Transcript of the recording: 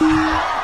Yeah.